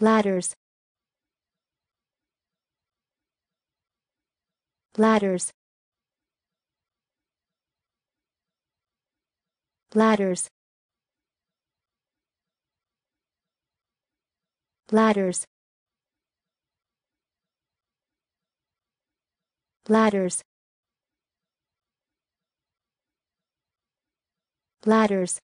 ladders. Ladders. Ladders. Ladders. Ladders. Ladders.